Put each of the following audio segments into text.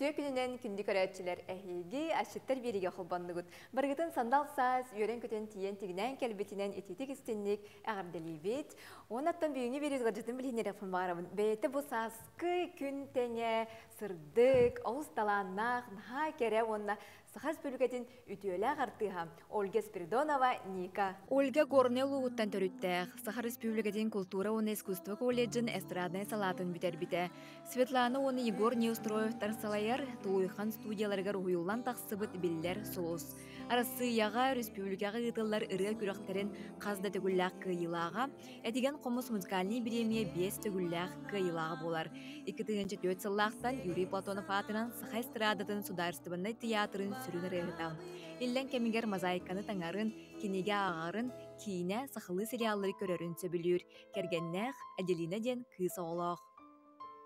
Үтө күнінен күнді көрәтчілер әхейгі ашыттар береге құлбандығыт. Барғытын сандал саз, үйрен көтен тиен тигінен кәлбетінен ететік істеннік әғардалейбет. Онаттан бүйіңе беріз ғажытын білінер әфін барабын. Бәйті бұл сазқы күн тәне, сырдык, ауыз таланнақ, наға кере онна Сахас бөлігетін үтіөлі ағартыға Ольга Спиридонова, Ника. Ольга Горнелу ұттан төріттәқ. Сахар Республикатын культура оны искусство колледжін эстрадный салатын бітер біте. Светлана оны Егор Неустроевтар салайыр тулуйхан студияларғар уйулан тақсыбыт білдер соус. Арасы яға республикаға ғытылар ыры күріқтерін қазда төгілләқ кыйылаға, әтеген қомыс музыкальный биремия бес төгілләқ кыйылаға болар. 2004 сыллақтан Юрий Платонов атынан Сахай страдатын сударстыбынной театрын сүрінір ертам. Иллен кемигер мозаиканы таңарын, кинеге ағарын, кейіне сақылы сериаллары көрерін сөбілір. Кергеннәқ Аделина ден кыз оғылақ.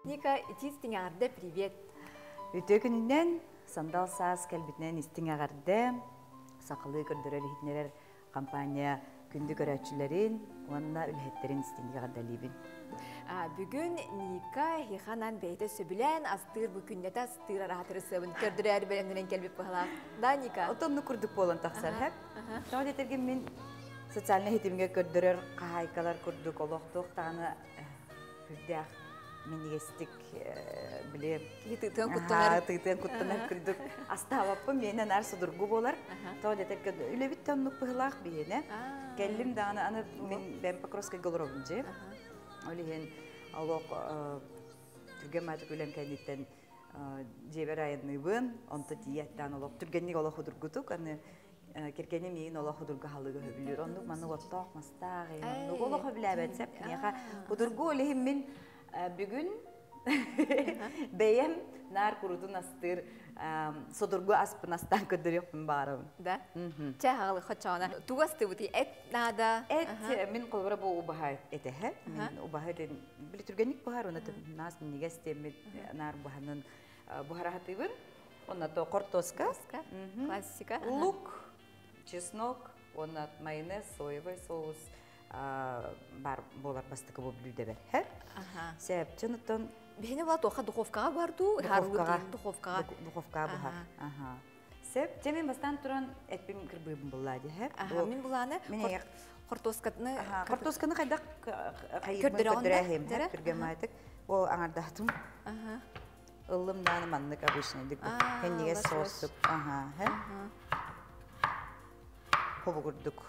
Ника, итистіңәрді привет. Үтө күнінен сандал саас кәлбітінен истиң ағарды, сақылы көрдірер хитнерер компания күнді көрәтчілерін, онына үлхеттерін истиң ағардалибін. А, Бүгін Ника хиханан бейті сөбілен астыр бұл күннеті астыр аратыры сөбін көрдірер бәрімдерін келбіп бағылақ. Да, Ника? Отонны күрдік болын тақсар, хәп? Тоғы детерген мен социальный хитимге көрдірер қағайкалар күрдік, олықтық тағаны күрдіғ менегестик биле Тыйтын Аха, құттыңар. тыйтын куттанар күрдік астабаппы менен ар судургу болар. Тоғы детерге үлебит тоннук пыхылақ бейіне А. келлим дағаны аны мен бәм покровской голровын же Олиһен олох түрген маты күлен кәнеттен жебер айынныбын, онты тияттан олох түргенник олох худургутук, аны керкене мейін олох худурга халыгы хөбүлүр. Оннук маны оттоқ мастақ, оннук олох хөбүләбәт сәп, неха худургу олиһин мин бүгүн бәйем нар курудун астыр содургу аспын астан көдөрөкпүн барым. Да? Ча хағылы хочана. Туғасты бұты әт нада. Эт мен колбара бу убаха этеһе. Мен убаха ден били түргенник бухар уна нас неге стемет нар буханын бухаратыбын. Онна то кортоска. Классика. лук, чеснок, онна майонез, соевый соус бар болар бастыкы бу блюде бер. Хэ? Аха. Сәп чынытын Бені була тоқа духовкаға барду. духовкага Духовкаға. духовкага бухар. Аха. Сәп темен бастан туран этпим кырбыбын буллади, хэ? Аха, мен бұланы Мен аяқ қортоскатны Картосканы оңда, көрдірәхем, дәрі? түрген майтык. Ол аңардатым Аха. ылым даны маннык обычный дик. А, Хенниге лас, лас. соостук. Ага, хэ? Хобу курдук.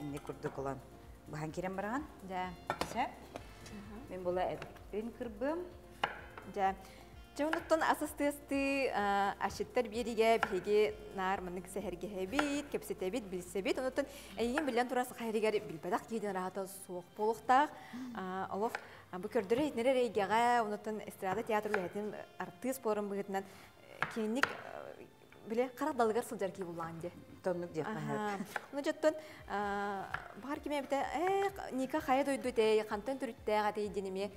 Энди курдук олан. Бахан керем бараган? Да. Сәп. Мен бола эппин кырбым. Да. Жонуттан асыстысты ашыттар бериге беге нар мынык сәһәрге хәбит, кепсетебит, билсебит. Онуттан әйген билен турасы хайригер билбадак кийден рахата суық болуқтақ. Олох бу көрдөрө итнере рейгега, онуттан эстрада театры лехетин артист боларын быгытынан кийинник биле кара далгар сылжар ки буланды. Тоннук. Ну жаттан бар бите э ника хая дойду те кантан те денеме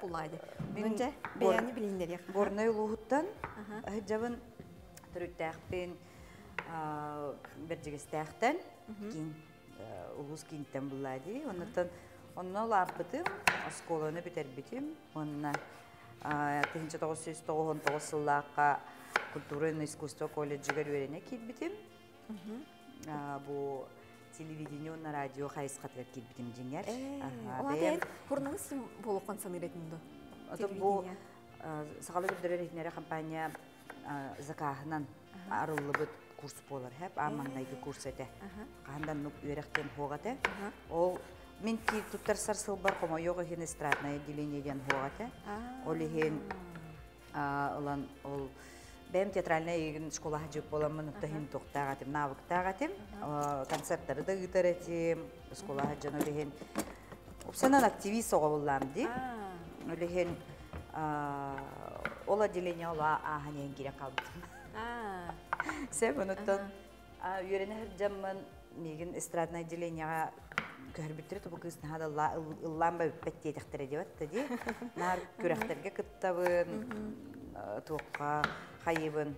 булайды. Менче бәяны билиндер. Горной лугуттан жабын түрүттәхпен бержигестәхтен кин улус кинтен булады. Оннан битим. Онна 1999 сыллакка культура и искусство колледжиге үйрене кит битим. Бу телевидение на радио хайс хатыр кит битим жиңер. Ага, ден курныңыз сим болуқан саныретинду. Ото бу сагалы билдирер ихнере компания закахынан арыллыбыт курс болар хеп аманнайгы курс эте. Кандан нук үйрәктен хогате. Ол мен ки туттар сарсыл бар комо йога хин эстрадное ол Бәм театральная егін школа хаджып боламын, тахин тоқтағатым, навыктағатым, концерттары да үтәретім, школа хаджан олеген. Опсанан активист оға болам ди. Олеген ол отделение ола аханен кире қалдым. Сәп оныттан үйрене хаджамын, меген эстрадное отделениеға көрбүттүрү тубу кызын хада ылламба үппетте тахтыра деп атты ди. Нар күрәхтерге кыттабын, туққа хайыбын.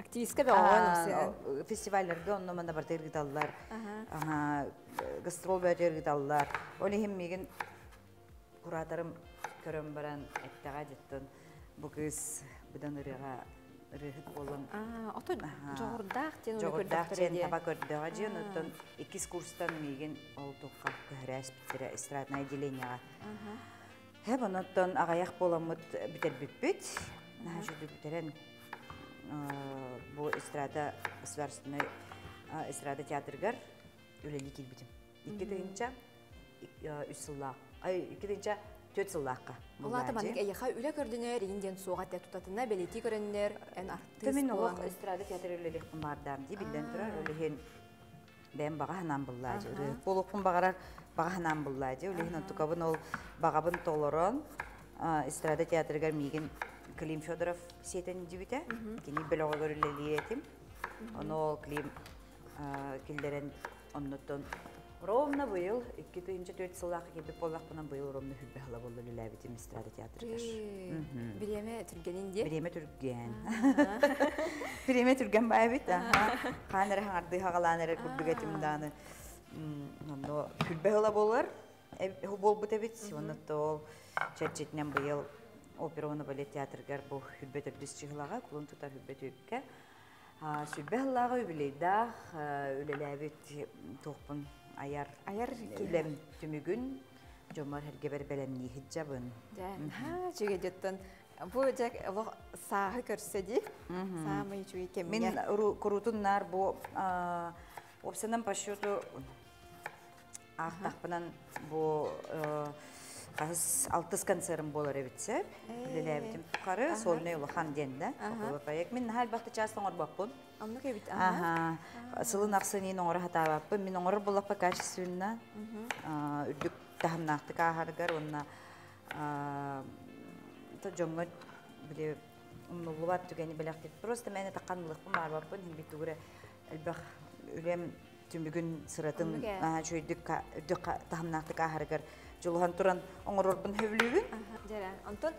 Активистка бе оған Фестивальлерге онно манда бар тергиталлар. Ага, гастрол бер тергиталлар. Оны хем меген кураторым көрөм баран эттега жеттен бу кыз будан ырыга ырыхыт болон ото жоғырдақ тен жогордак эди. таба көрдөга же онуттан икис курстан миген ол тукка кыһырас биттире эстрадное отделениега Аха. Хэб онуттан агаяк боламыт битербиппит наха жуду битерен бу эстрада государственный а, эстрада театргар үлели килбитим икки тыгынча үч сыллаак ай икки тыгынча төт сыллаакка. Олаты баннык эйяха үле көрдүнөр, инден суға тә тутатына белети көрөннөр, эн артист Төмен болан. эстрада театр үлелек бардам. Ди билден турар үлехен бәм бага ханан буллаҗы үле болупун багарар бага ханан буллаҗы үлехен отукабын ол багабын толорон а, эстрада театргар миген Клим Федоров сетен дибите кини белого көрүлелиетим оны ол Клим килдерен оннотон Ровно быйыл, 2-4 сыллақ кебе болақ бұнан быйыл ровно хүлбе хала болу лүләбитим эстрада театргар. Биреме түргенин де. Биреме түрген. Биреме түрген бай бит. Ханер харды хагаланер күрбүгетим даны. Оно күлбе хала болар. Ху бол бут бит. Оны тол чечетнен быйыл операны балет театргар чыгылага, кулун тутар хүлбе түрккә. Сүлбе халага үбилейдах, үлеләбит тохпун аяр Аяр үлем түмүгүн жомар хергебер белемни хиджабын. Чуге жеттен. Бу жак олох саһы көрсөди. Самый чуге Мен kurutun bu opsiyanın başıyordu Ақтақпынан bu қағыз алтыз концерн болар ebitse. Білеләбітім тұқары, солны ұлы хан денді. проект. Мен хәл бақты частың орбақпын. Амны кебит. Ага. Сылын ақсынын оңыры хатабаппын. Мен оңыры болақпа качественно. Үрдік тахымнақты кағарғар. Онна жоңғы біле умнулубат түгени белектет. Просто мен бар баппын. Әлбәқ үлем түмігін сыратын Жолухан туран оңырорбын хөвлүгін. Жара. Антон,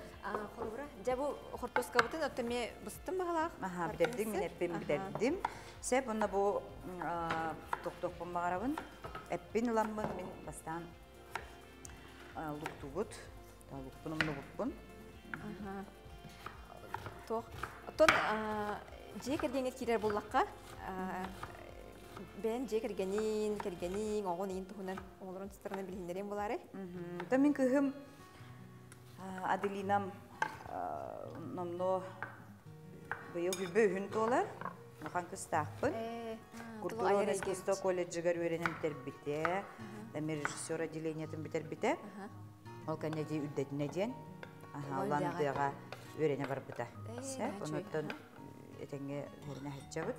хорубра, жабу хортоска бутын отто ме бустым багалак. Аха, бидердим, мен эппин бидердим. Сеп, онна бу тоқтоқпын бағарабын. Эппин ыламбын, мен бастан луктугут. Та луктун умну буппун. Аха. Тох. Антон, же кергенге кирер буллакка. Бен же кергенин, кергенин, огон ин тухунан оңлорун тыстарына билһиндерен булары. Та мен кыхым Аделинам номно быйыл тола. Махан кыстаақпын. Э, Культура искусство колледжигар үйренем тербите. Дәме режиссер отделениятын битербите. Ол кәнеди. Аха, Ой, Оландыға үйрене бар бұта. Э, Сәп, начой, онуттан етеңе үйрене хәтчабыт.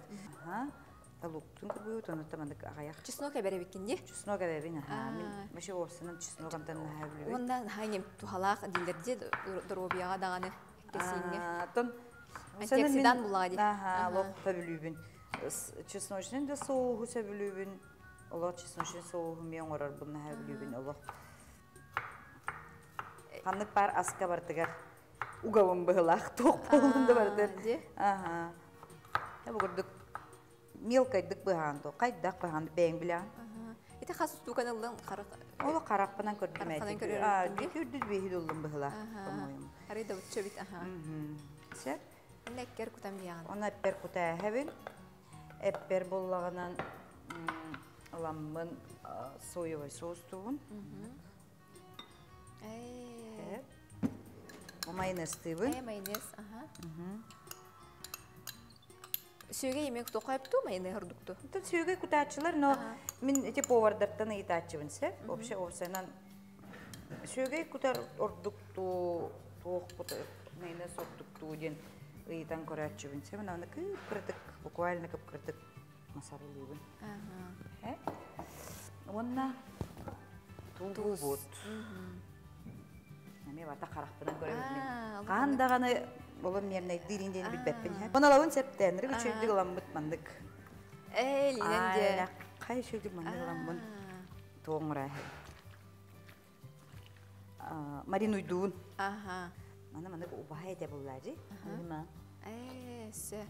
Аха, талуктун кырбыйыт, онуттан мандык ағаяқ. Чесно кебере бикинди. Чусно кәбәбин, аха. Мен мәші орсынан чусно қантан нәһәблүбит. Ондан хаңем тухалак дилдерде дробияга даганы кесинге. Тон Антиоксидант булага ди. Аха, лох табилүбин. Чесночнен де соугу себилүбин. Олох чесночнен соугу мен орар бун нәһәблүбин олох. Ханнык бар аска бартыгар. Угавын быһылах тох болунда бардыр. ди. Аха. Я бугурдук мелкайдык быһаан то. Кайдак быһаан бэң билан. Ите хасус туканылдан карак. Ол каракпынан көрдүм көрөр А, өттүн ди? дүрдү бехи долдум быһылах. Аха. по-моему. Ари да утчабит аха. Мгм. Сеп. Леккер кутам бияган. Оны эппер кута хэбин. Эппер боллагынан ламмын соевый соус тугун. Э. Майонез тыбын. Э майонез, аха. Сүйге емек тоқайыпту майонез хырдукту. Тут сүйгөй кутаачылар, но мен эти повардартан ыйтаачыбын се. Вообще овсенан сүйгөй кутар ордукту, тоқ кута майонез ордукту ден ыйтан көрачыбын се. Мына кып кырдык, буквально масарылыбын. Аха. Э? Онна тугу бут. Наме бата көрөбүз Аа, мен. Кандаганы болом мерне дилинден билбеппин. Монолавын септенри үчүлдүк аламбыт мандык. Э, линен де. Кай үчүлдүк мандык аламбын. Тоңра. Марин уйдуун. Аха. Мана мандык убахай деп буллажы. Ма. Э, сө.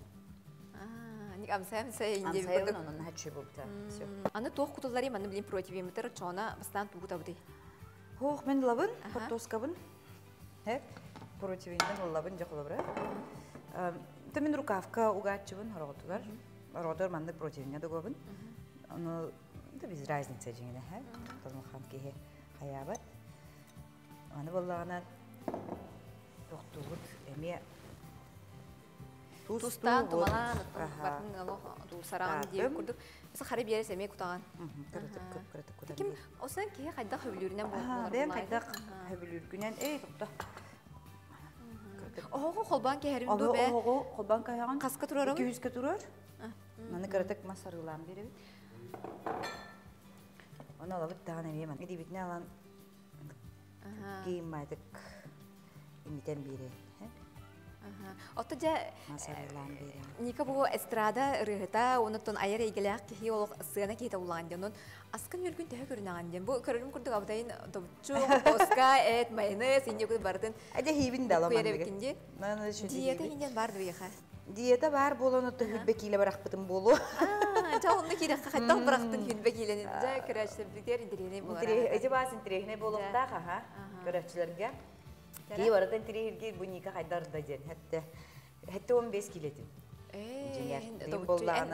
Аа, ник амсам сэ инде Ансайын бикодук. онун хачы болта. Всё. Аны тоқ кутулары маны билин противиметр чона бастан тугу табды. Хох мен лабын, Аха. картоскабын. Хеп. Противинден оллабын. Тэмин рукавка угачыбын хороготугар. Мандык догобын. Оны да разница кихе хаябат. Аны эме Тустан тумалан батын курдук. Биерес эме кутаган. Кырытык көп. Ким осан кайда хөбүлүрүнөн. Бен токта. Ого холбан кеһерин Ого ду бе. ого колбан кайган. Каска турарым? 200 турар. Маны кырытык масарылан беребит. Оны алып таган эме мен. Дибитне алан кийим майтык имитен бире. Отто жа. Ника бу эстрада рыгыта, кихи ол сыгана кейта улан ден. Аскын көрүнәгән ден. Бу көрүм курдук абдайын добчу, оска, эт, майонез, инде бардын. Хибин да. Диета инден бар дуйха. Диета бар болон отто хүлбе киле баракпытым болу. Аа, чагында кире хатта. Жа булар. Болуктак, ага. Көрәчләргә. Ки барда интерехге бу ника хайдар да ден. Хәтта хәтта 15 килетин. Э.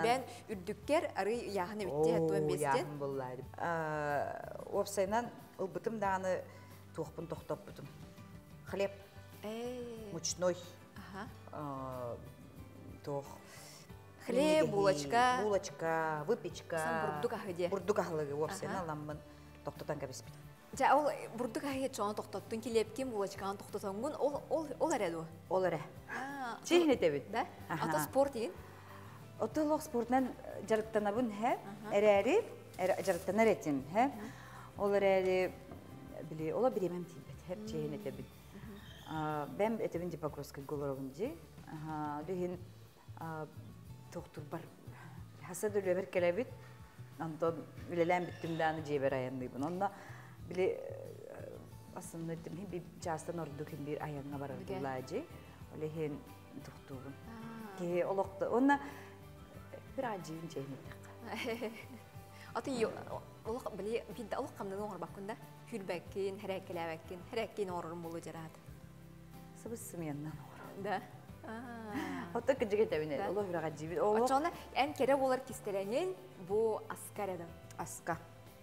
Бен үрдүккер ары яһаны битте хәттен бестен. яхын боллар. Опсайнан ылбытым даны туқпын тоқтап бутым. Хлеб, Э. мучной, тоқ. Хлеб, булочка. Булочка, выпечка. Сан бурдук ахыде. Бурдук ахылыгы опсайнан Ага. ламмын тоқтатан кәбеспит. Жа ол бурдук ахыге чоң токтоттун килепкин булачкан токтотонгун ол ол ол ареду. Ол әрі. Аа. Чихне тебит. Да? Ата спорт деген. Отолог спортнан жарыктанабын хэ, эрәри, жарыктанар этин хэ. Ол эрәри били, ола биремем тибет, хэ, тебит. Этебин. Аха, бар. Келебит, антон. Онда асымны этим хин би жастан ордук хин бир аянга барар Үге. булажы. Оле хин тоқтугун. Ке олоқты. Онна бір ажиын жеймек. Ата ю ол били бидde ол камдан оңор бакында. Хүрбәккин, хәрәкәләбәккин, хәрәккин орын булу жарат. Сыбыс сымяннан. Да. Аа. Отта кыжыга табине. Да. Оло бір ажиын. Оло Ачана ән кере болар кистеленен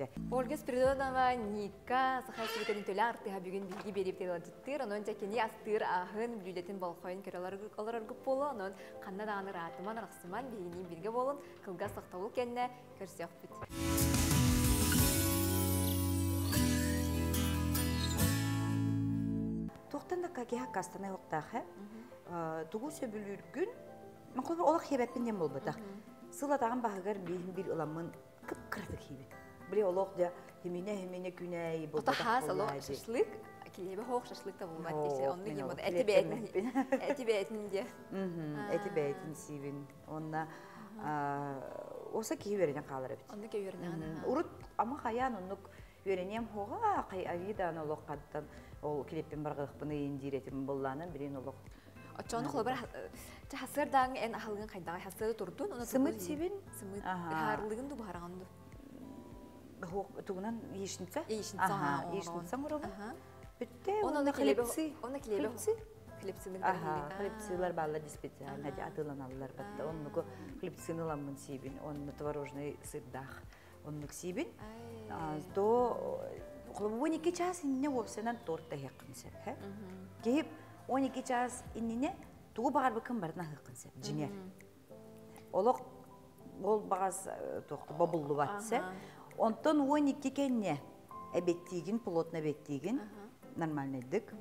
битте. Ольга Спиридонова Ника сахай сибетен төле арты бүгүн билги берип теладыттыр. Онон жакени астыр ахын бүлетин болхойн көрөлөр олар гүп болу. Онон канна даганы ратыман рахсыман бигини бирге болун. Кылга сакталуу кенне көрсөк бит. Тоқтан да каге хакастана оқтахы. Тугу сөбүлүргүн мен колбор олак хебеппин дем болбатак. Сыла тагын багыгар бейин бир ыламын Биле олок да хемине хемине күнәй Ота болбатак. хас боллажы. шашлык. Килебе хох шашлык та булмат десе. Онны мен кем ол бода. Эти килеппен бетин. Эти бетин де. Мгм. Эти бейтин сивин. Онна оса ки верене калар бит. Онны кöyөрнән. Урут ама хаян оннук веренем хога кай агидан олок каттан ол клиппен баргык буны индиретим болланын бирин олок. Очоны холбар та хасыр даң эн ахылгын кайда хасыр турдун. Оны Сымыт сибин? Сымыт. Харлыгын ду. Тугунан ешинца. Ешинца, Ага, ешинца мурабы. Бүтте Оны хлебцы. Оны. Хлебцы. Ага, балла батта. Ламын сибин, творожный сырдах. Оннук сибин. А, То Қолы 12 час инне опсынан торта хеккін сәп, хә? Кейіп 12 час инне туғы бағар бікін барына хеккін сәп, жіне. Олық ол бағаз тоқты бабылы бат Онтон 12 кенне әбеттігін, плотно әбеттігін, нормальный дык.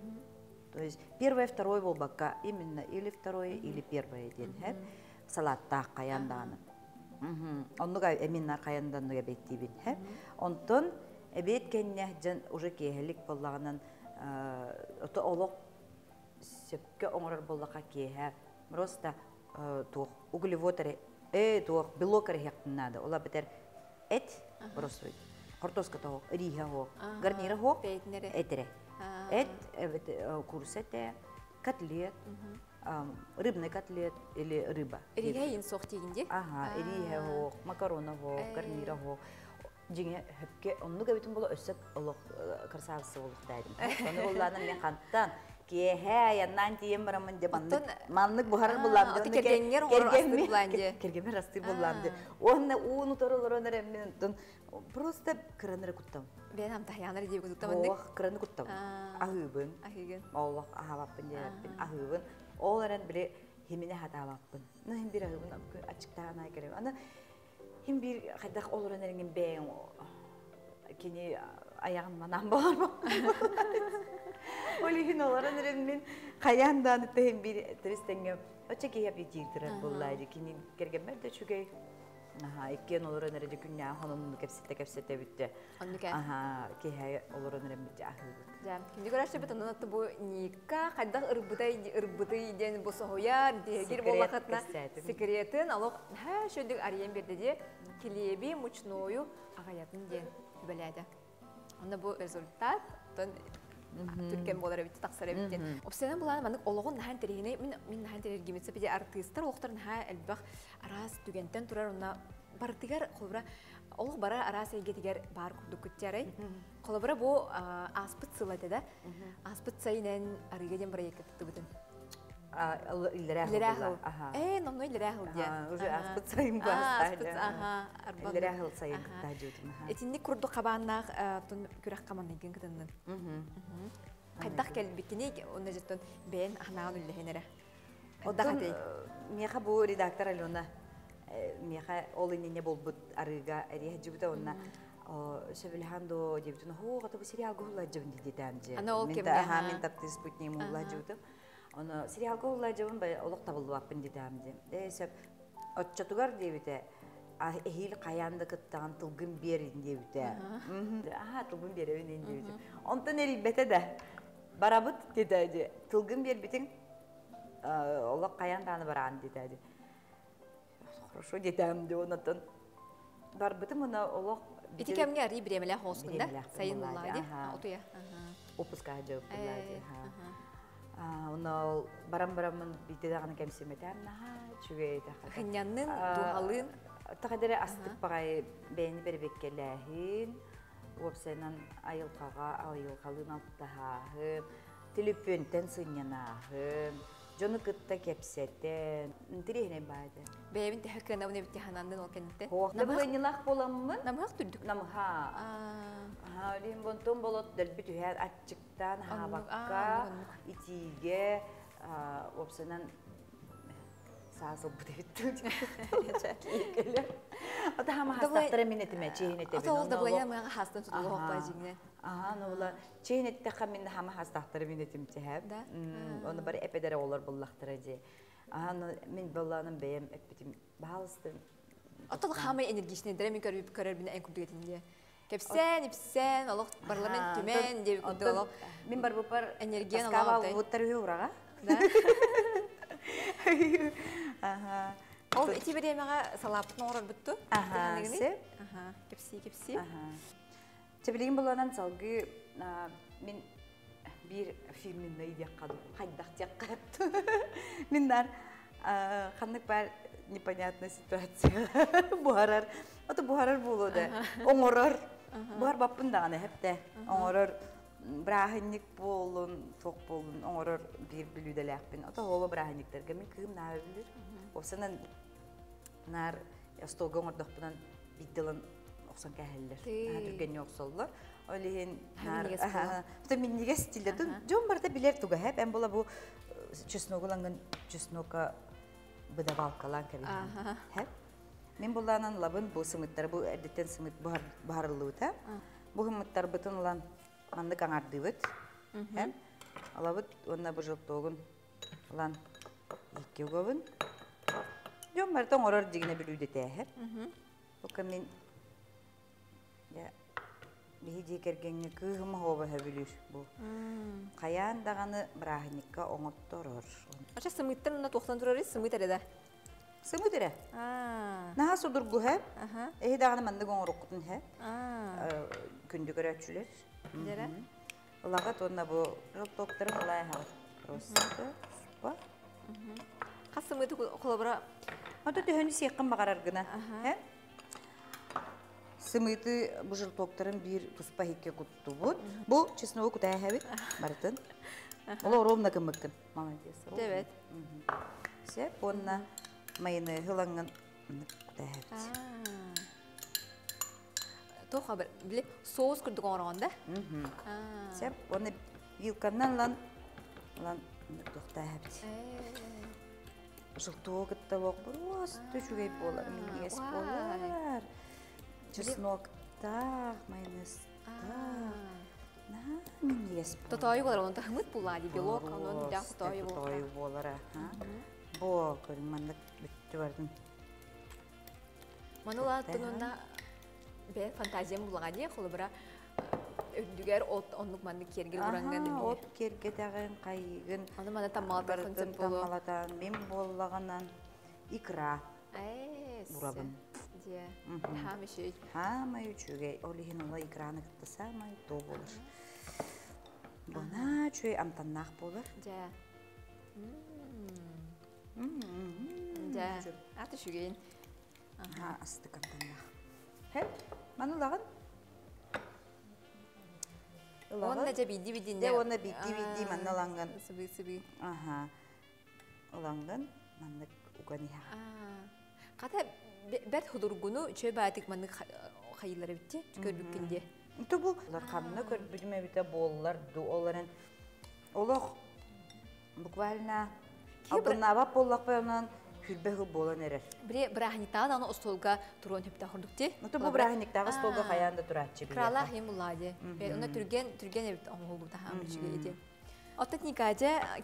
То есть первое, второе бол бакка, именно или второе, или первое ден, хә? Салатта қаянданы. Оннуга эминнар қаянданныга беттибин, хә? Онтон эбет кенне жан уже кехелик боллаганан ото олок боллака. Просто углеводары Э, туох белок. Ола бетер эт, бросуй. Картошка тоқ, риха хоқ, Ага, гарнира бейтнере. этере. Эт, эбет, э, курсете, котлет, рыбный котлет или рыба. Эриге ин соқ тегенде. Ага, эриха хоқ, макарона хоқ, Э. гарнира хоқ. Жиңе хөпке, онну габитин бола өссөк олық кырсағысы болық дайдым. Соны болланы мен қанттан, кеһә яннан тием барамын деп маннык Оттон- маннык бухар А, булам оты кергеңер оңор астыр булан де. кергемер астыр булам де онна уну торолор мен тон просто краныр куттам Бен амта янар дип күтүктәмәндек. ох краны куттам ахыбын Ахиген. Аллах ахабаппын дебин ахыбын оларан биле химине хатабаппын на хим бир ахыбын ачыктана керем ана хим бир хайдак оларан эрген бең кини аяғын манан болар Олихин оларан эрен мен каяндан тем бир тристенге оча ки япи жигдирер буллайды кини кергенмер да чүгей Аха, иккен оларан эреде күннә хонун кепсетте битте. Оннуке. Аха, кихә оларан эрен битте ахыбын. Жам. Кинди көрәште бит оннан бу ника кайдак ырбытай ырбытай ден бу соһояр дегер болакатна кестәтин. секретин алып һә шөндик ариен берде де килеби мучною агаятын ден беләде. Онда бу результат тон түркен болар бит таксара бит. Обсенен булан манык ологон нахан терегине мин мин нахан терер гимetse биде артисттар охтар наха элбах арас түгентен турар онна бартыгар холбра олог бара арас эгетигер бар курдук күттәрәй. Холбра бу аспыт сылады да. Аспыт сайнен арыгеден бара бутын. А, илерә Лерахыл. Аха. Э, номной лерахыл дия. Ага, уже Ага. аспыт баста, аспыт, да. ага, сайын Ага. кытта жутун. аха. Этинник курду кабааннаах тун күрәк каман иген кытыннын. Мгм. Кайдак келбитини онна жеттон бен ахнаган. Оттон Кайдак э, меха бу редактор Алена меха ол инне болбут арыга онна хо гата бу сериал гулла Мен аха. Ага, мен тапты спутник мулла жубута. Оны сериал гулла жабын бай олок табылды баппын диди дамжы. Эсеп отчотугар дебите а эхил каянды кыттаган тылгын берин дебите. Мгм. Аха, тылгын берин дебите. Онтон элбете да. Барабыт деди. Тылгын бербитин олақ қаян таны баран деді хорошо дедім де онытын бар бітім мына олақ Ити кемге ари биремеле хоскунда. Биремеле Сайын аха. Отуя. опуска жауап Э, ол барам барамын бите дағаны кемсеметем наха чүге тақы Хыняннын А, духалын. тағадыры астык бағай бәйіні бербеккеләхин опсайнан айылқаға айылқалын алттахахым телепөнтен сынянахым жоны кытта кепсетен тирехіне байды түрдүк. Олин бонтон болот дәлбит үһәр ачыктан Аннук, хабакка итиге опсынан саасыл бутебит. Ата хама Да былай- хастактара минетиме чейнете Ата ол да былайна мага хастан тутулу хоппа хамин хама. Да? Оны бар эпедере олар буллактыра мен көрөр эн күрдү кетинде. Кепсен, ипсен, олох барларын түмен деп күрдү олох. Мен бар бупар Энергияны Аскава алабытай. буттар урага. Да. Ага. Ол ити беремага салаптын орор бутту. Ага, се. Ага, кепси, кепси. Тебилеген боланан салгы а, мен бир фильмин найдек кадым. Хайдак тек каптı. Миндар ханнык бар непонятная ситуация. Бухарар. Ото бухарар болу да. Бухар баппын даганы хепте. Оңорор брахинник болун, ток болун, оңорор бир билүделәкпин. Ото оло брахинниктерге мен кыым наа билир. Осынан нар столга оңордокпунан биддилан оксон кәһеллер. Тий. Түрген оксоллар. Олиһин Һәм нар нигес була. Та мен неге стилде тун жон барда билер туга хәп әм була бу чесногыланган чеснока быдавалкалан кәбин. Аха. Хәп. Мен буланан лабын бу сымыттар бу әдеттен сымыт бар барылуу та. Бу сымыттар бытын улан манды каңардыбыт. Хәп. Алабыт онна бу жолтогун улан икки угабын. Жон барда оңорор дигине билүүдө тәһәп. Ока мен я биһи дикергенге кыһыма хоба хөбүлүр бу. Каян даганы брахникка оңотторор. Ача сымыттан на тохтан турары сымыт ареда. Сымы дере. А. Наха судургу. Аха. Эхи дағаны манды гоңоруккутун хэп. А. Күндү көрөчүлөр. Дере. Улага тонна бу доктор булай хал. Просто. Ба. Қасымы қолабыра Ата төһөнү сияккан багарар гына. Хэ? Сымыты бу бир туспа хикке кутту бут. Бу честного кутая хэбит. Бартын. Ола ровно кымыккын. Молодец. ровно. Дебет. Се, онна майыны хылаңын. Тоха бір біле соус күрдік оңырағанда. Мгм. А. Се, оны вилканнан лан лан тохтая хэбит. Жылтоо кытталок просто чугай болар, минес Вай. болар. Чесноктах, майонезтах. На, минес болар. Тотойы болар, оны тахымыт бұлады, белок, оның да тотойы болар. Болар. Бо, көрің мандық бүтті бардың. Маны латтын онна бе фантазиям бұлаға де, қолы бұра үрдігер от онлық манды кергер бұраңған Аха, дәме. От кергедағын, қайығын, Оны мана таммалдар бардың концепт болу. тамалатан, мен болағынан икра Әй, Бурабын. Де, хам үші. Хамай үчүгей олихин ола икраны кытта самай то болар. Бона чуй амтаннах болар. Де. Де. Аты шүгейін. Ага, астык амтаннах. Хеп, манылагын. Оны да биди биди. Де оны бидди бидди маналанган. Сыбы сыбы. Ага. Оланган маннык уганиха. Қата бәт худургуну чөй бәтик маны хайылары битти, көрбүккенде. Ту бу лар камны көрбүдүмө бите боллар ду оларын. Олох буквально Баянан хүлбеһи болан эрер. Бире брахнитан аны остолга турон хөптә хурдукти. Ну ту бу брахниктагы столга хаянда туратчы бие. Крала химуллади. Бе уна түрген түрген эбит хам. Оттат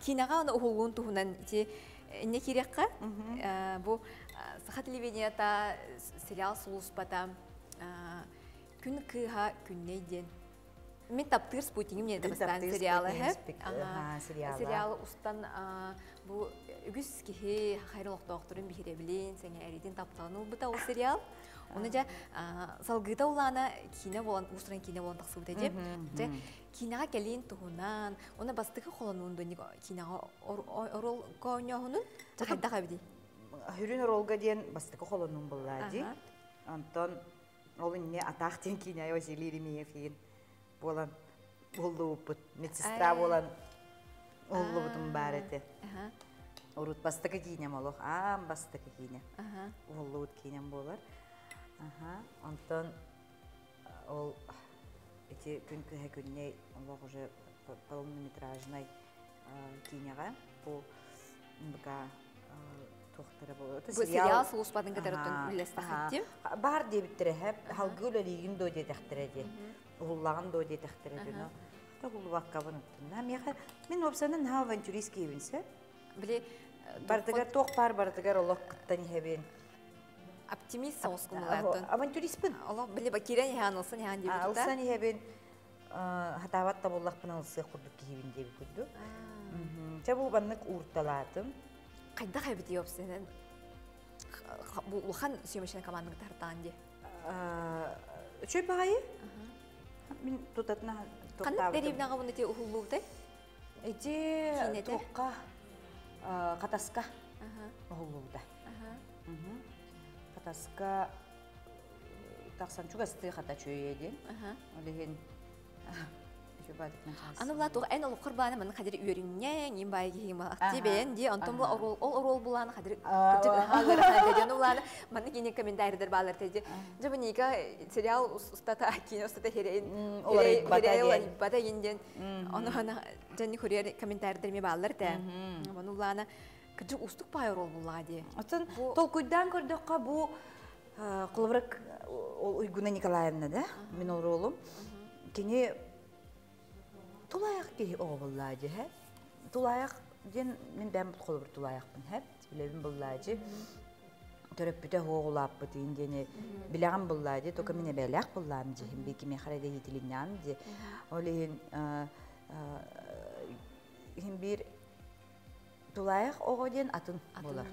кинага аны тухунан ити не кирекка бу сахат ливенията сериал сулуспата күн кыха күннейден Мен таптыр спутингим не таптыр сериалы спутингим хэ. спик- Ага. ага, сериалы. Сериалы устан бу үгүс кихи хайрылык докторун бихире билин сеңе эридин таптаны бута ол сериал. Оны жа салгыта улана кине болан устран кине болан таксы бута деп. Же кинага келин тухунан, оны бастыкы холонун доник кинага орол коньохунун жа хайда хабди. Хүрүн ролга диен бастыкы холонун буллади. Ага. Антон ол инне атахтен кине Василий болан болду бут. Медсестра Ай. болан оллу бутун барете. Ага. Урут бастыкы кинем олох. Ам бастыкы кине. Ага. Оллу бут кинем болар. Ага. Антон ол эти күн күнэ күнне олох уже п- полнометражный кинега бу бка тохтара болот. Бу сериал сулуспатын кадарыттан Ага, үлестэ ага. хаттим. Бар дебиттере хеп халгы лигин до детехтере ди. Уллаган до. Та вакка бунуттун. Мен мен опсанын ха авантюрист кебинсе. Биле Бардыгар тох пар бардыгар кыттан хебин. оптимист соскун булаттын. Авантюрист бин. Allah bile bakire yahanılsın yahan diye bir Алсан хебин хатават та боллак пын алсы урталатым. Senin. Bu Luhan süymeşine kamandığı tartan diye. Чөй багайы? Мен тутатна derivden kabını diye uhulluğu da. Эти Кинеде? тоққа қатаска оғылуда. Қатаска тақсан чуга сты қата чөйеді. Олеген. Аны була туğa en olu kurbanı bana kadir üyörünne nim bay gihim Aha, akti ben diye antom bula aha. orol ol orol bulana kadir Aa, kıcık o- halar hadir diye bulana bana yine komentarlar bağlar tedi. Caba nika serial ustata kino ustata herein Hmm, olar ibbata herein olar diyen. ibbata yinden onu ana canni kuriyer komentarlar mi bağlar te. Bana bulana kıcık ustuk bay orol bula diye. Отын Бу- толкуйдан көрдөкка бу кулыбырак ол Уйгуна Николаевна да, мен ол ролум. Кене тулаяк ки оғыллажы, хэ? Тулаяк ден мен бәм бут кулыбыр тулаякпын, хэ? Билебин буллажы. Төрөп бүтө оғылаппы дейін дене билеген буллажы, тока мене бәләк буллам жихим, беки мен харайда етилиннан ди. Олейін хим бир тулайық оға ден атын болар.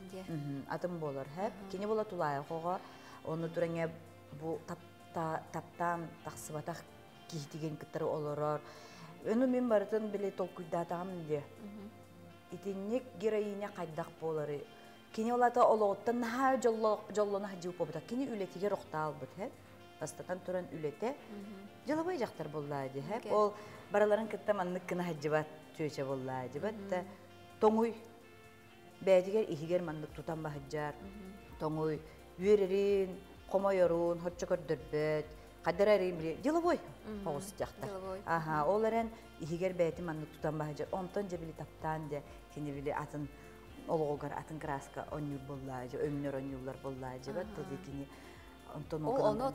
Атын болар. Хәп, кені бола тулайық оға, оны бу тапта, таптан тақсыбатақ кейтеген кіттірі оларар. Өні мен барытын біле толкуйдатамын де. Итиннек героиня қайдақ болары. Кені олата олоғыттан наға жоллона хаджиу побыта. Кені. Бастатан туран үлете. Жалабай жақтар. Окей. Ол бараларын кітті кіна. Бәтті тоңуй бәдігер ихигер маннык тутан бахаджар. Тоңуй үйерерин, қомайорун, хотчы көрдірбет. Қадырарин біле. Деловой жақтар. Деловой. Аха, оларен ихигер бәйті маннык тутан бахаджар. Онтон же біле таптан де, кені біле атын олғығар атын краска онюр боллайды, өмнөр онюрлар боллайды. Бәтті де кені онтон Ол оны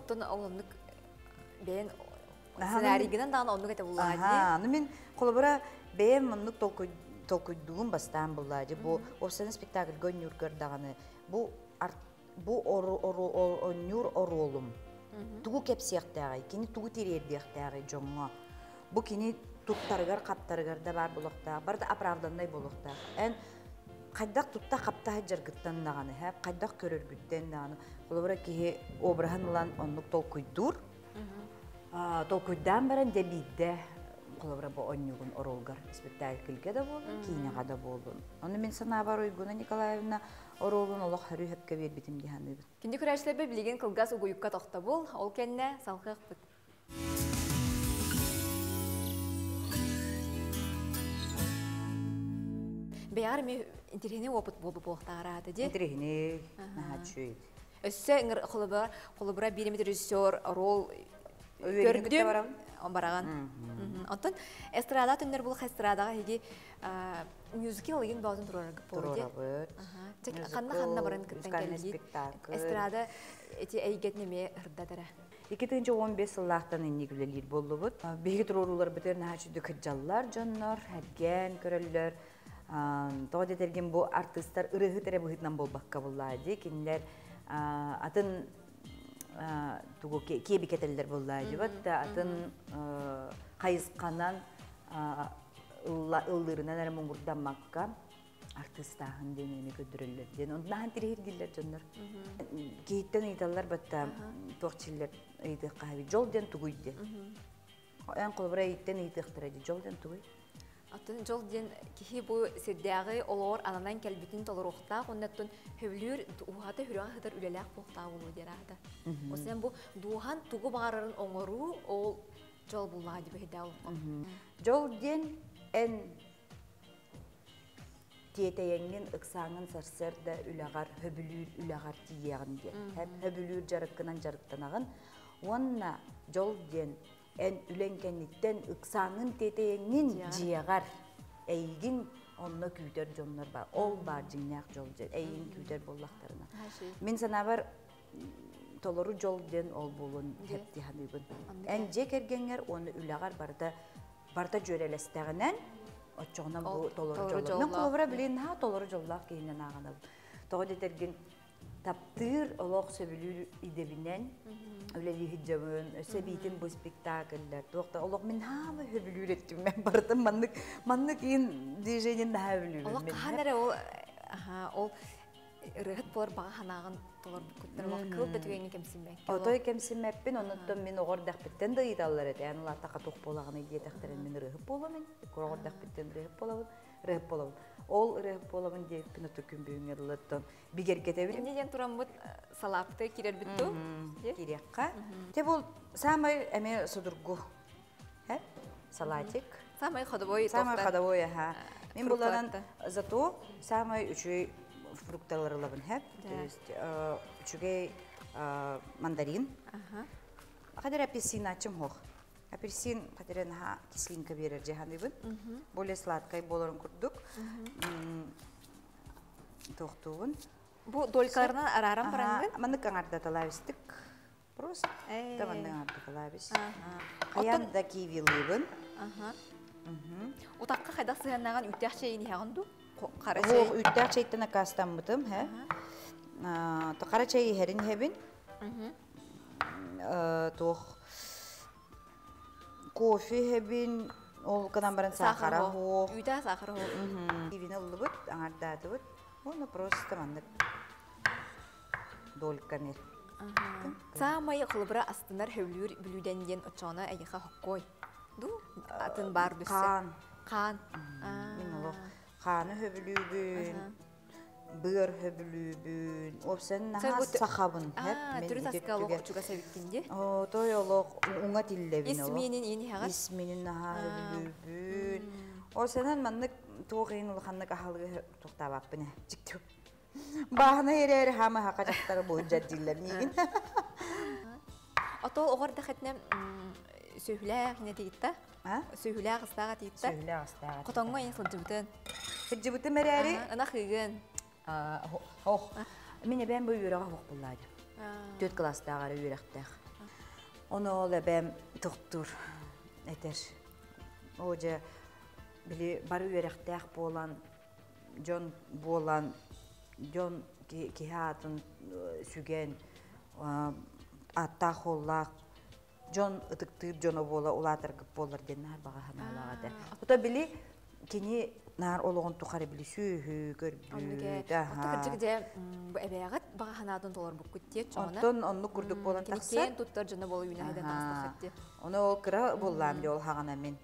даан оннук эте буллаади. Ага, ну мен қолыбыра бәйім мұнлық толкуйдуғын бастан спектакль гонюр көрдағаны. Тугу кепсияқтағы, кені тугу терердияқтағы жоңға. Бұ кені туттаргар, қаптаргар да бар бұлықтағы, бар да оправдандай бұлықтағы. Ән қайдақ тутта қаптағы жаргыттан хәп, қайдақ көрергіттен дағаны. Қолыбыра кеге обрахан ұлан онлық толкуйдур. Толкуйдан баран дебидде қолыбыра бұ онюгун оролгар спектакльге да болдун, кейінеға да болдун. Оны мен сана бар ойгуна Николаевна оролун олық харю хепке бербетім дегенді. Кинди күрәшләбе билеген кылгас угуюкка тохта бул, ол кенне салхык бит. Бәяр ме интерене опыт болду болтарады де. Интерегіне наға чүйді. Өссө ыңыр холобар, холобара биремит режиссер рол көрдүм. Он бараган. Онтон эстрада түннөр бул эстрадага хиги мюзикл еген баатын турар болду де. Турабыт. Ага. Тек ханна ханна барын кыттан музыкальный келди. Эстрада эти әйгет неме ырдадара. 2015 сыллақтан инник үлелер болду бут. Беги турурулар бітер наға чүді кыджаллар жоннор, әрген көрөллөр. Тоға детерген бу артисттар ырыгы тере бұхытнан болбаққа боллайды. Кинлер атын тугу кеби кетелдер боллайды. Батта атын қайысқанан ыллырынан әрі мұңғырданмаққа артистағын денені көдірілер. Ден ондан тирехиргиллер жоннор. Кейттен ыйталлар батта тоқчиллер ыйдық қаби. Жол ден ыйттен ыйдықтырады. Жол ден тугуй. Атын жол ден кихи бу сирдәгы олор ананан кәлбитин толорухта, хөвлүр үлеләк булу. Осен бу духан тугу барарын оңору ол жол булла дип. Жол ден ән тиетейенген ыксаңын сарсырда үлағар хөбүлүр үлағар тиягын де. Хәп хөбүлүр жарыккынан жарыктанагын. Онна жол ден ән үленкенниттен ыксаңын тиетейенген жиягар әйгин онна күйтер жоннор бар. Ол бар жиңняк жол ден әйгин күйтер боллактарына. Мен сана бар толору жол ден ол болун хеп тиханыбын. Ән же кергенгер оны үлағар барда барда жөрелестегінен отчоғынан бұл толору толору жоллар. Мен жоллар. қолыбыра білейін, ха толору жоллар кейінен ағана. Тоғы детерген таптыр олық сөбілір идебінен өлелі хиджабын, өсі бейтін бұл спектакльдер. Тоқта олық мен хамы хөбілір еттім. Мен бардым кейін движениен да хөбілір. Ола каханара ол аха ол рыгыт болар бага ханагын толор күттер вак кыл да түгенге кемсинбек. Отой онуттан мен оғырдақ біттен да идалар еді. Ән лата қатуқ болағын идея тәқтерін мен рыхып боламын. Оғырдақ біттен рыхып болабын, рыхып болабын. Ол рыхып болабын дейппін оты күнбүйін ерліттен. Бігер кете білім. Эмне ден турам бут салапты. Кирекқа. Те бұл самай әме. Хә? Салатик. Самай ходовой Самай ходовой, ага. Мен бұлардан зато самай үчүй фрукталар лабын хәп. То есть э, үчүгей э, мандарин. Ага. Кадер апельсин ачым хох. Апельсин кадер на кислинка берер жаханыбын. Более сладкай боларын курдук. Тохтуын. Бу долькаларынан арарам барангын. Маны каңарда талабистик. Просто Э. таманды каңарда талабис. Ага. Каян да кивилыбын. Ага. Утакка хайда сыяннаган үтәхче ини хагынду. Карачы. Хох үттәк чейттен кастам мытым, хә? Та карачай херин хебин. Тох кофе хебин ол кынан баран сахара хоо үйдә сахар хоо ивин ыллыбыт аңардатыбыт оны просто маннык дольканер самай хылбыра астынар хөвлүр бүлүдәнген очона әйха хоккой ду атын бар бүсе каан кан мин олох хааны хөбүлүүбүн быыр хөбүлүүбүн опсен наха сахабын а түрү таскалы очуга сәбиткенде О, той олох уңа тиллебин олох исменин ини хагас исминин наха хөбүлүүбүн осенен маннык туогын улханнык ахалгы туктабаппын жиктүп баахына эрер хама хака диллер сөйләк не тигитта а сөйләк ыстага тигитта сөйле астага котоңго ин сылжыбытын Хыджыбыты мэряри ына хыгын ох мен эбэм бу үйрөга хок буллайды төт класстагы үйрөктэх оны ол туктур этер оже били бар болан жон болан жон кихатын сүген атта холлак жон ытыктыр жоно бола улатыргып болар деннар бага ханалагады ута били кини нар ологон тухары били сүүхү Оннуге көрбүт аха отогыржыгде бу эбегат багаханадан толор буккутте чоңона Онтон онну курдук болан тахсар. туттар жана болу үйнө хайдан Аха. тастахетти Оны ол кыра боллам ди ол хагана мен.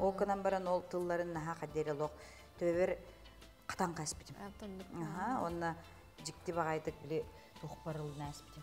Ол кынан баран ол тылларын наха кадере лох төбер катан каспитим. Онна жикти багайдык били тухпарыл наспитим.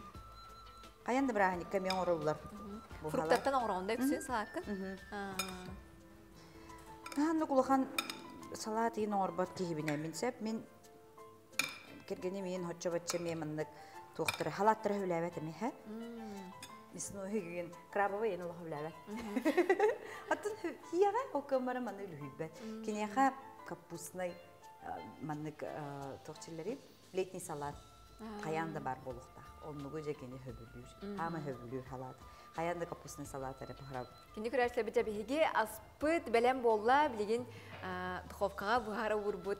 Каянда брахани камен оруллар. Бу хала. Фруктаттан оңроғында өксін салакы. Ханны кулахан салат ин орбат кихибине мин сеп мин кергени мен хоччо бачча мен мындык туктыр халаттыр хөбүләбәт эми ха. Мисну хиген крабовый ен улах хөбүләбәт. Атын хияга окамара маны лүбәт. Кинеха капустный маннык тохчиллери летний салат. Каянда бар болукта. Оннугу жекени хөбүлүр. Ама хөбүлүр халат. Каянда капустный салат эре пахраб. Кенде күрәшле бите биһиге аспыт белән болла билеген духовкага бухара урбут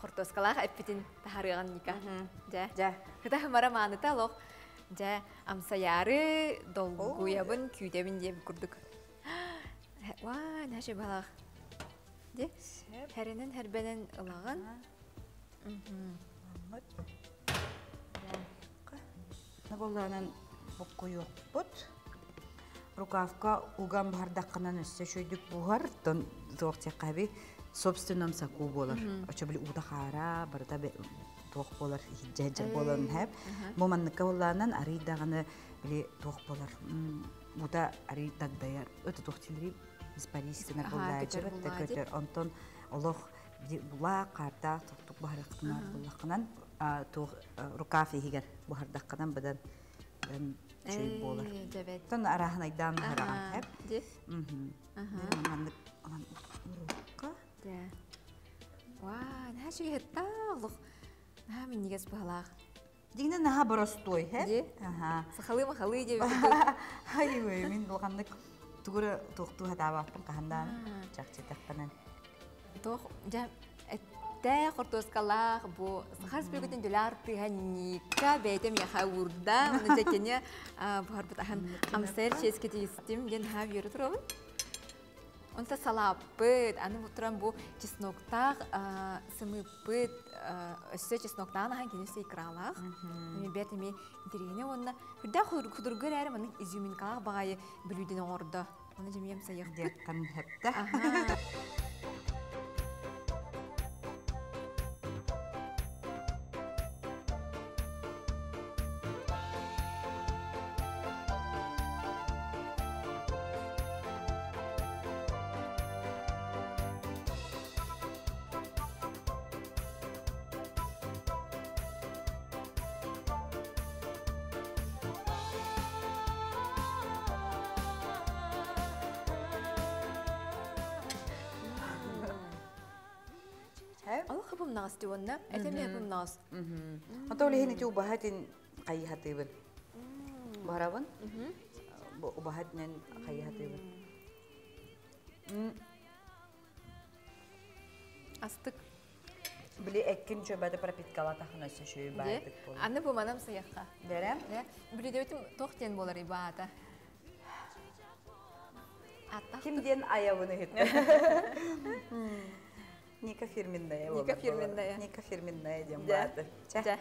кортоскалах эппитин тахарыган ника. Ja. Ja. Кыта хымара маныта лох. Ja, амсаяры долгуябын күйдебин деп курдук. Ва, нәши балах. Де? Хәренен хәрбенен ылаган. Наболланан бокку йокпут. Рукавка уган бардакканан өссө шөйдүк бугар, тон тоқтекаби собственном саку болар. Очо били уда хара, барда тоқ болар, хиджаджа болан хэп. Моманныка болланан арыйдаганы били тоқ болар. Буда дагдаяр. Өтө көтөр. Онтон олох була карта тоқтук бахарактынар буллакынан тух рукав игер бухардакканан бадан чөй болар. Тон арахын айдан хараган хеп. Де? Мхм. Мандык анан урукка. Де. Ва, хетта. На мен нигес балах. Дигне наха боростой хеп. Де? Аха. Сахалы махалы деп. Хай wey min булгандык тугура тукту хатабаппын кахандан чакчытакканан. Тох, жа Тә хортоскалах бу сахар спиргутен дөлар тыганника бәйтем яха урда уны жакене бар бут ахан амсер ческе тистим ген хав йөрү турабын. Онта салаппыт, аны бутран бу чесноктах сымыппыт, өссө чесноктан ахан кенесе икралах. Ми бәт ми интерегене онна хүрдә худургыр әрі маны изюминкалах багайы бүлүден оңорда. Оны жемем саяк. Деккан хепте. Наас дивонна. Этем хапым наас. Ото оле хини ту бахатин кайхатыбын. Барабын? Бу бахатнен кайхатыбын. Астык. Били эккин чөбәдә пропиткала тахына сөшөй Де. байтык бул. Анны бу манам сыяққа. Дәрәм? Де. Бүледеутім тоқтен болар ибаата. Кимден аябыны хитте? Ника фирменная. Ника болар, болар. фирменная. Ника фирменная дем Да. баты. Ча. Да.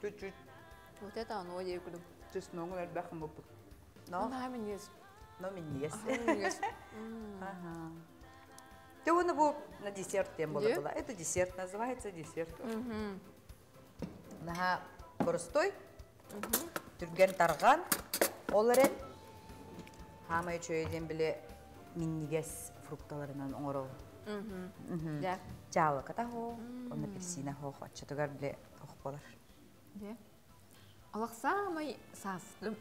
Чуть-чуть. Вот это оно я куду. Чуть ноңу элбәхим бу. Ну, Но, да, мен ес. но мен ес. Ес. Ага. Ты оны бу на десерт тем было Де? было. Это десерт называется десерт. Мгм. Наха простой. Түрген тарган. Оларен. Хамай чөйден биле миннигес фрукталарынан оңорол. Жалы ката хо. Оны персина хо хоча тугар биле хох болар. Да. Алақ самай састым.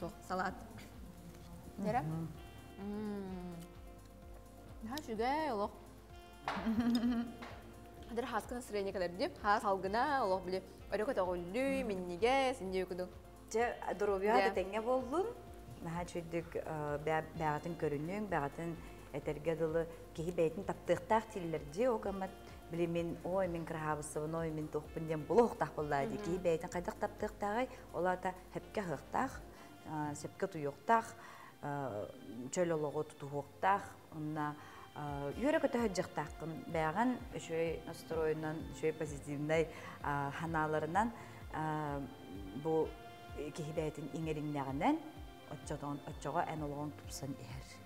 Тоқ салат. Дәрә? Да, жүгәй олақ. Адыр хаскын настроение кадар деп, хас халгына олақ біле. Өрі көті ғоллүй, минниге, сенде өкіду. Же дробия Да. теңе болдун. Наха чөйдүк бәгатын көрүнүң, бәгатын этерге дылы кихи бәйтин таптыктак тиллерди о гамат биле мен ой мен крахабысыбын ой мен тухпун дем булуктак буллайды. Кихи бәйтин кайдак таптыктагы олата хепке хыктак, сепке туюктак, чөл олого тутуктак, онна Юрек өтө жактакын бәган өшөй настроенан, өшөй позитивный ханаларынан бу кихибәйтин иңериңнәгеннән отчотон отчога ән олгон тупсан иһер.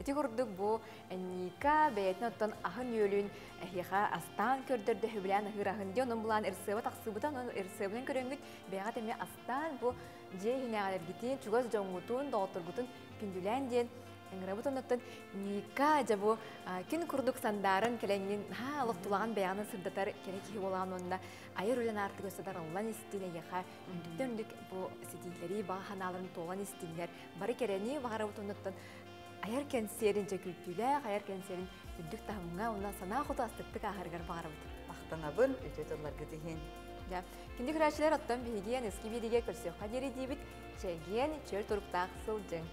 Эти курдук бу Ника бәйтін оттан ахын йөлүн эхиха астан көрдөрдө хүбілән ыхырахын ден он булан эрсеба тақсыбытан он эрсебынан көрөнгүт бәға теме астан бу же хинәгалергитин чугас жоңгутун доотургутун пиндүлән ден Эңрабытын оттан Ника жа бу а, кин курдук сандарын келеңин ха тулаган бәяны сырдатар керек ки болган онда. Айыр үлен арты көсөдөр аллан истиле яха. Үндүк бу сидилери ба ханаларын толан истиллер бары керени багара утунуттан аяр кенсерин же күлтүлэ аяр кенсерин үддүк тахымга уна сана хото астыктык ахаргар багара бут Мактанабын өтөтөлөр гытыһын. да. Кинди храчылар оттан биһиген эски бириге көрсөк хадери дибит чеген чөл туруктаак сылжың